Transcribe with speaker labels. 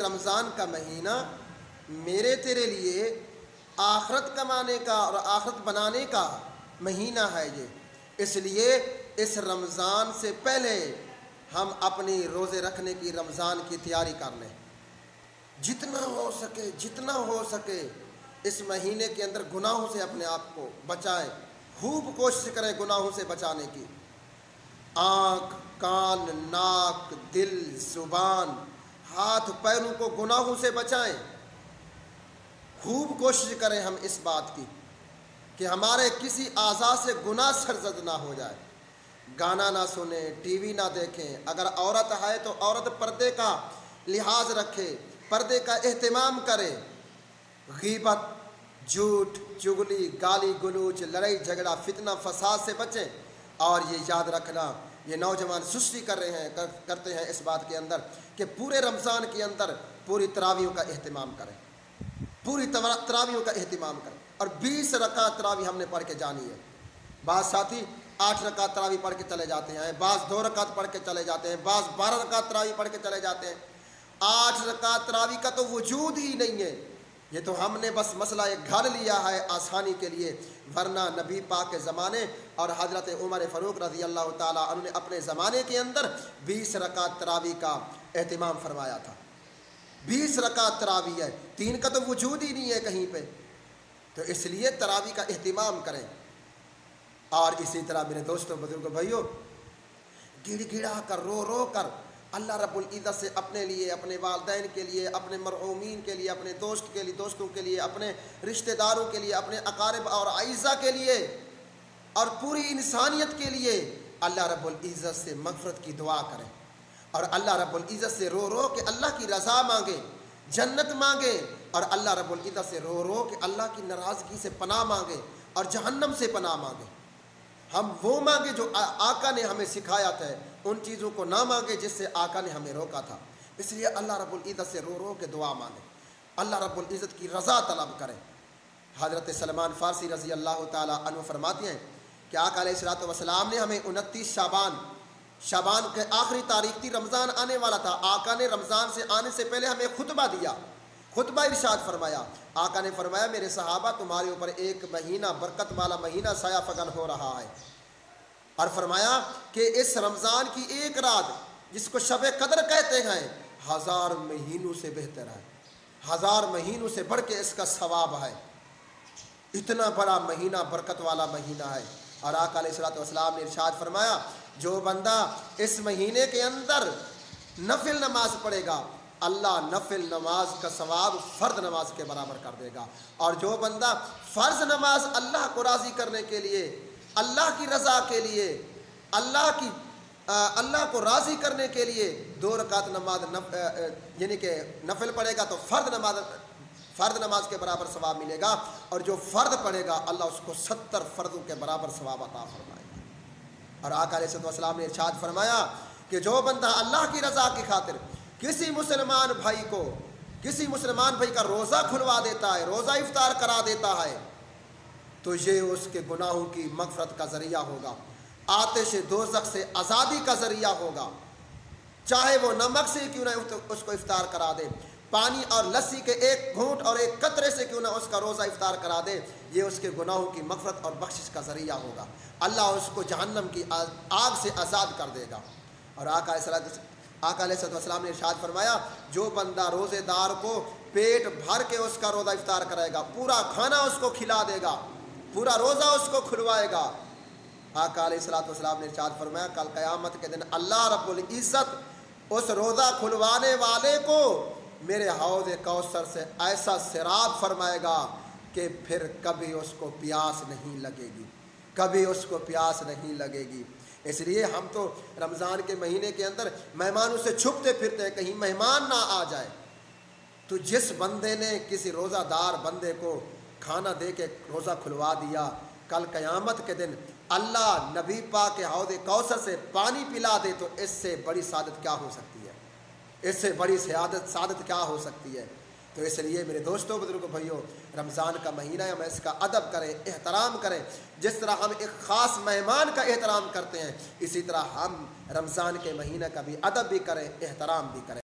Speaker 1: रमज़ान का महीना मेरे तेरे लिए आखरत कमाने का और आखरत बनाने का महीना है ये। इसलिए इस रमज़ान से पहले हम अपनी रोज़े रखने की रमज़ान की तैयारी कर लें। जितना हो सके, जितना हो सके इस महीने के अंदर गुनाहों से अपने आप को बचाएँ। खूब कोशिश करें गुनाहों से बचाने की। आँख, कान, नाक, दिल, ज़ुबान हाथ पैरों को गुनाहों से बचाएँ। खूब कोशिश करें हम इस बात की, कि हमारे किसी आज़ा से गुनाह सरजद ना हो जाए। गाना ना सुने, टीवी ना देखें। अगर औरत है तो औरत पर्दे का लिहाज रखे, पर्दे का अहतमाम करे। गीबत, झूठ, चुगली, गाली गलूच लड़ाई, झगड़ा, फितना, फसाद से बचें। और ये याद रखना ये नौजवान सुस्ती कर रहे हैं कर, करते हैं इस बात के अंदर कि पूरे रमज़ान के अंदर पूरी तरावियों का अहतमाम करें। पूरी तरावियों का अहतमाम करें। और बीस रकात तरावी हमने पढ़ के जानी है। बाद साथी आठ रकात तरावी पढ़ के चले जाते हैं बाज़ दो रकात पढ़ के चले जाते हैं बाज़ बारह रकात तरावी पढ़ के चले जाते हैं। आठ रकात तरावी का तो वजूद ही नहीं है। ये तो हमने बस मसला एक घर लिया है आसानी के लिए, वरना नबी पाक के ज़माने और हज़रत उमर फ़रूक रज़ी अल्लाह ताला उन्होंने अपने ज़माने के अंदर बीस रकात तरावी का अहतमाम फरमाया था। बीस रकात तरावी है, तीन का तो वजूद ही नहीं है कहीं पे। तो इसलिए तरावी का अहतमाम करें। और इसी तरह मेरे दोस्तों, बुज़ुर्ग, भाइयों गिड़ गिड़ा कर रो रो कर अल्लाह रब्बुल इज़्ज़त से अपने लिए, अपने वालदेन के लिए, अपने मरहूमिन के लिए, अपने दोस्त के लिए, दोस्तों के लिए, अपने रिश्तेदारों के लिए, अपने अकारब और आयज़ा के लिए और पूरी इंसानियत के लिए अल्लाह रब्बुल इज़्ज़त से मगफरत की दुआ करें। और अल्लाह रब्बुल इज़्ज़त से रो रो के अल्लाह की रज़ा मांगे, जन्नत मांगे और अल्लाह रब्बुल इज़्ज़त से रो रो के अल्लाह की नाराज़गी से पनाह मांगे और जहन्नम से पनाह मांगे। हम वो मांगे जो आ, आका ने हमें सिखाया था उन चीज़ों को ना मांगे जिससे आका ने हमें रोका था। इसलिए अल्लाह रब्बुल इज़्ज़त से रो रो के दुआ मांगे। अल्लाह रब्बुल इज़्ज़त की रज़ा तलब करें। हज़रत सलमान फ़ारसी रज़ी अल्लाह तु फरमाते हैं कि आका वसलाम ने हमें उनतीस शाबान शाबान के आखिरी तारीख थी रमज़ान आने वाला था। आका ने रमज़ान से आने से पहले हमें खुतबा दिया। खुतबा इरशाद फरमाया, आका ने फरमाया, मेरे सहाबा तुम्हारे ऊपर एक महीना, बरकत वाला महीना साया फगन हो रहा है। और फरमाया कि इस रमज़ान की एक रात, जिसको शब कदर कहते हैं, हज़ार महीनों से बेहतर है। हज़ार महीनों से बढ़ के इसका सवाब है। इतना बड़ा महीना, बरकत वाला महीना है। और आका सलाम ने इरशाद फरमाया, जो बंदा इस महीने के अंदर नफिल नमाज़ पढ़ेगा अल्लाह नफिल नमाज़ का सवाब फ़र्द नमाज़ के बराबर कर देगा। और जो बंदा फ़र्ज़ नमाज़ अल्लाह को राज़ी करने के लिए, अल्लाह की रज़ा के लिए, अल्लाह की अल्लाह को राज़ी करने के लिए दो रकात नमाज़ यानी कि नफिल पढ़ेगा तो फ़र्द नमाज़ फ़र्द नमाज़ के बराबर सवाब मिलेगा। और जो फ़र्द पढ़ेगा अल्लाह उसको सत्तर फ़र्दों के बराबर सवाब अता फरमाएगा। और आकाम ने इर्शाद फरमाया कि जो बंदा अल्लाह की रज़ा की खातिर किसी मुसलमान भाई को, किसी मुसलमान भाई का रोज़ा खुलवा देता है, रोज़ा इफ्तार करा देता है तो ये उसके गुनाहों की मगफरत का ज़रिया होगा, आतिश दोजक से आज़ादी का ज़रिया होगा। चाहे वो नमक से क्यों ना उसको इफ्तार करा दे, पानी और लस्सी के एक घूंट और एक कतरे से क्यों ना उसका रोज़ा इफ्तार करा दे, ये उसके गुनाहों की मफरत और बख्शिश का ज़रिया होगा। अल्लाह उसको जहन्नम की आग से आज़ाद कर देगा। और आका आकाम ने इर्शाद फरमाया, जो बंदा रोज़ेदार को पेट भर के उसका रोज़ा इफ्तार करेगा पूरा खाना उसको खिला देगा, पूरा रोज़ा उसको खुलवाएगा। आका सलाम ने इर्शाद फरमाया, कल क़यामत के दिन अल्लाह रब्बुल इज़्ज़त उस रोज़ा खुलवाने वाले को मेरे हौज कौसर से ऐसा शराब फरमाएगा कि फिर कभी उसको प्यास नहीं लगेगी। कभी उसको प्यास नहीं लगेगी। इसलिए हम तो रमज़ान के महीने के अंदर मेहमानों से छुपते फिरते हैं, कहीं मेहमान ना आ जाए। तो जिस बंदे ने किसी रोज़ादार बंदे को खाना दे के रोज़ा खुलवा दिया, कल क़यामत के दिन अल्लाह नबी पा के हौद कौसर से पानी पिला दे तो इससे बड़ी सादत क्या हो सकती है? इससे बड़ी सियादत सादत क्या हो सकती है? तो इसलिए मेरे दोस्तों, बुज़ुर्ग, भाइयों, रमज़ान का महीना है हम इसका अदब करें, एहतराम करें। जिस तरह हम एक ख़ास मेहमान का एहतराम करते हैं, इसी तरह हम रमज़ान के महीने का भी अदब भी करें, एहतराम भी करें।